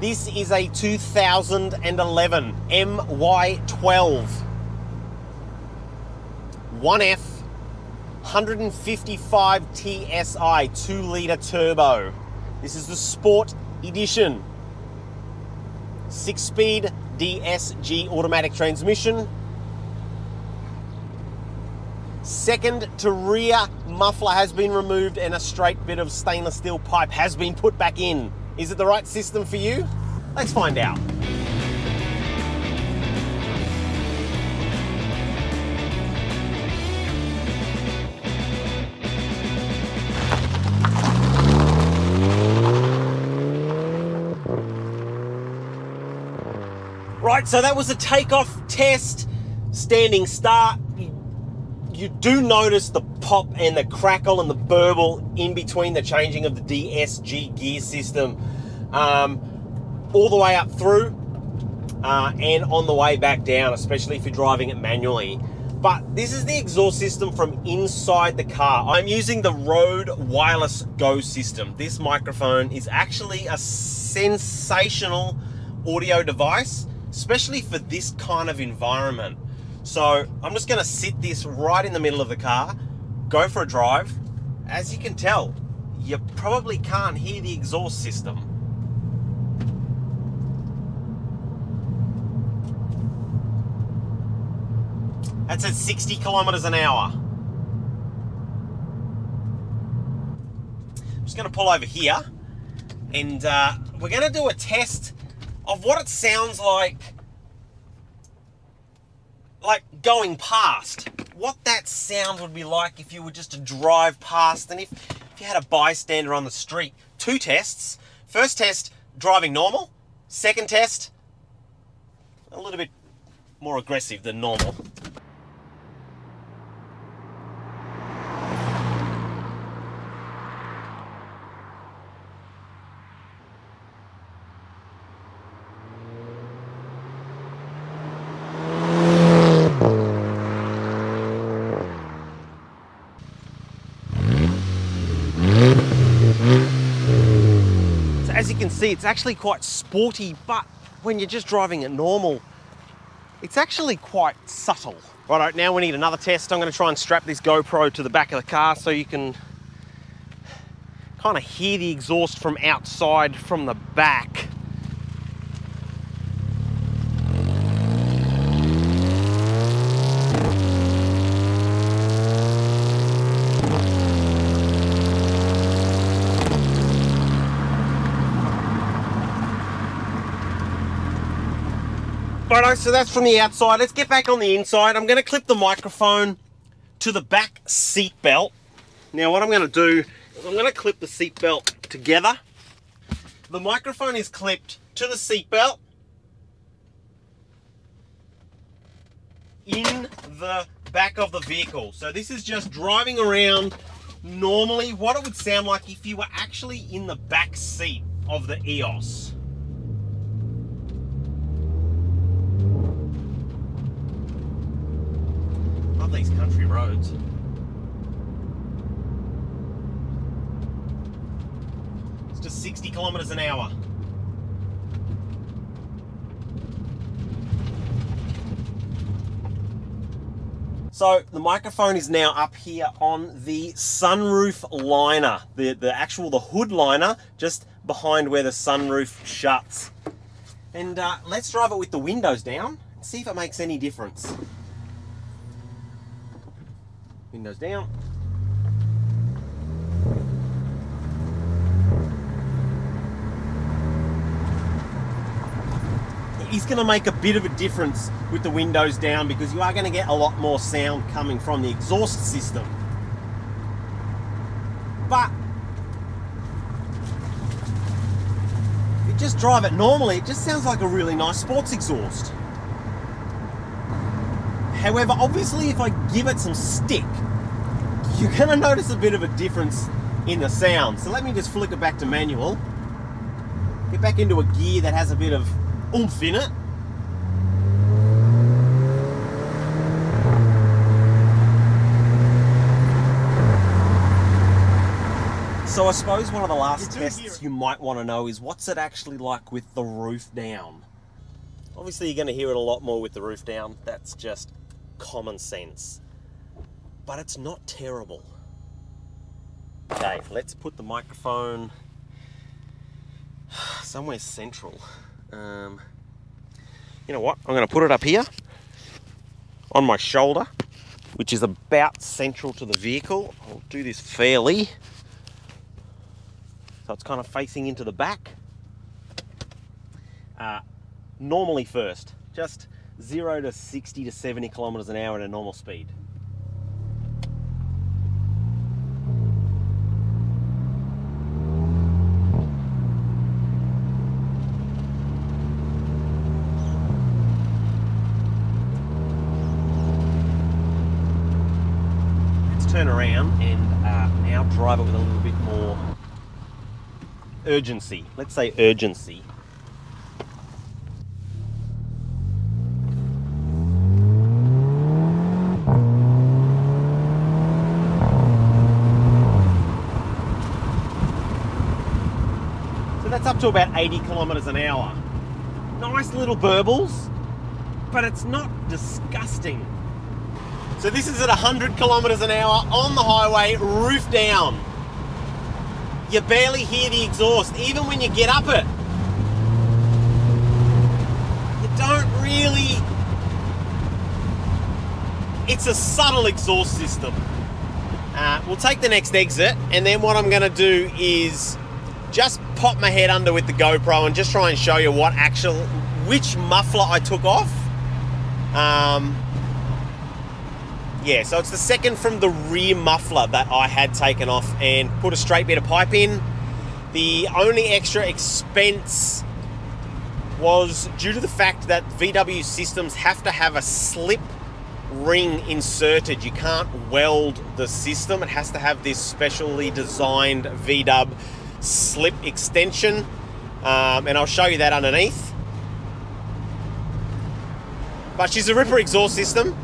This is a 2011 MY12 1F 155 TSI 2 litre turbo. This is the Sport Edition. 6 speed DSG automatic transmission. Second to rear muffler has been removed and a straight bit of stainless steel pipe has been put back in. Is it the right system for you? Let's find out. Right, so that was a takeoff test, standing start. You, you do notice the pop and the crackle and the burble in between the changing of the DSG gear system, um, all the way up through uh, and on the way back down, especially if you're driving it manually. But this is the exhaust system from inside the car. I'm using the Rode Wireless Go system. This microphone is actually a sensational audio device especially for this kind of environment. So I'm just gonna sit this right in the middle of the car, go for a drive. As you can tell, you probably can't hear the exhaust system. That's at 60 kilometers an hour. I'm just gonna pull over here and uh, we're gonna do a test of what it sounds like like going past. What that sound would be like if you were just to drive past and if, if you had a bystander on the street. Two tests. First test driving normal. Second test a little bit more aggressive than normal see, it's actually quite sporty, but when you're just driving it normal, it's actually quite subtle. Right, oh, now we need another test. I'm gonna try and strap this GoPro to the back of the car so you can kind of hear the exhaust from outside from the back. Righto, so that's from the outside. Let's get back on the inside. I'm going to clip the microphone to the back seat belt. Now what I'm going to do is I'm going to clip the seat belt together. The microphone is clipped to the seat belt in the back of the vehicle. So this is just driving around normally what it would sound like if you were actually in the back seat of the EOS. Love these country roads. It's just 60 kilometers an hour. So the microphone is now up here on the sunroof liner, the, the actual, the hood liner, just behind where the sunroof shuts. And uh, let's drive it with the windows down see if it makes any difference. Windows down. It's going to make a bit of a difference with the windows down because you are going to get a lot more sound coming from the exhaust system. But if you just drive it normally, it just sounds like a really nice sports exhaust. However, obviously if I give it some stick, you're gonna notice a bit of a difference in the sound. So let me just flick it back to manual. Get back into a gear that has a bit of oomph in it. So I suppose one of the last tests you might want to know is what's it actually like with the roof down? Obviously you're going to hear it a lot more with the roof down. That's just common sense. But it's not terrible. Okay, let's put the microphone somewhere central. Um, you know what? I'm going to put it up here on my shoulder, which is about central to the vehicle. I'll do this fairly. So it's kind of facing into the back. Uh, normally first, just 0 to 60 to 70 kilometers an hour at a normal speed. Let's turn around and uh, now drive it with a little bit more urgency. Let's say urgency. To about 80 kilometers an hour. Nice little burbles, but it's not disgusting. So this is at 100 kilometers an hour on the highway, roof down. You barely hear the exhaust, even when you get up it. You don't really. It's a subtle exhaust system. Uh, we'll take the next exit, and then what I'm going to do is just pop my head under with the GoPro and just try and show you what actual, which muffler I took off. Um, yeah, so it's the second from the rear muffler that I had taken off and put a straight bit of pipe in. The only extra expense was due to the fact that VW systems have to have a slip ring inserted. You can't weld the system. It has to have this specially designed VW slip extension. Um, and I'll show you that underneath. But she's a Ripper exhaust system.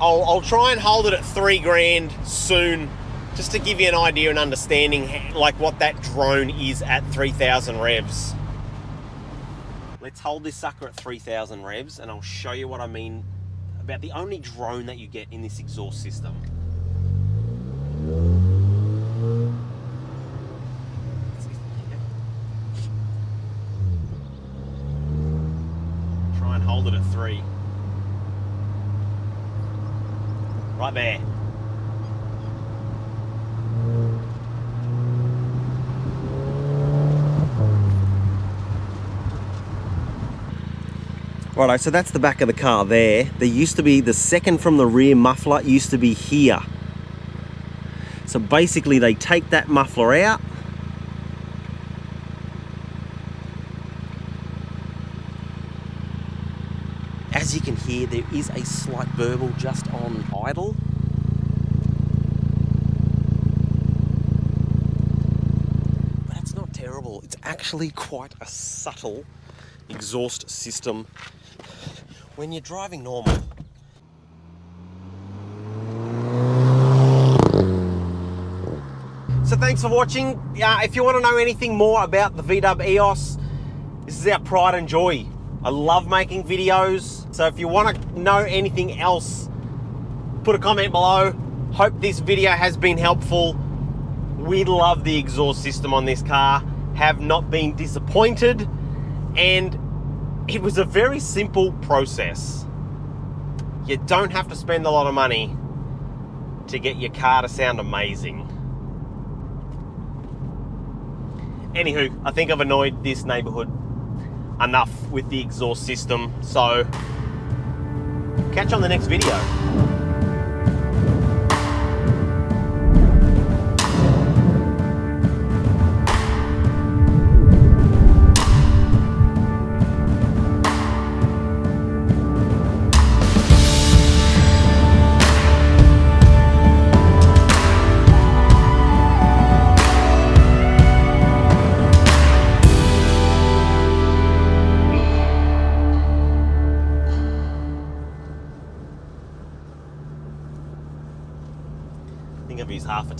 I'll, I'll try and hold it at three grand soon, just to give you an idea and understanding like what that drone is at 3,000 revs. Let's hold this sucker at 3,000 revs, and I'll show you what I mean about the only drone that you get in this exhaust system. Try and hold it at three. Right there. Righto, so that's the back of the car there. There used to be, the second from the rear muffler used to be here. So basically they take that muffler out. As you can hear, there is a slight burble just on idle. But it's not terrible. It's actually quite a subtle exhaust system when you're driving normal. So thanks for watching. Uh, if you want to know anything more about the VW EOS, this is our pride and joy. I love making videos. So if you want to know anything else, put a comment below. Hope this video has been helpful. We love the exhaust system on this car. Have not been disappointed. And it was a very simple process. You don't have to spend a lot of money to get your car to sound amazing. Anywho, I think I've annoyed this neighborhood enough with the exhaust system, so catch you on the next video.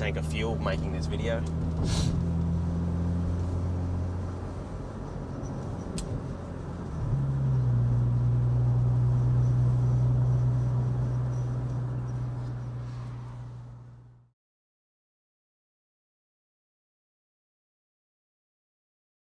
Half a fuel making this video.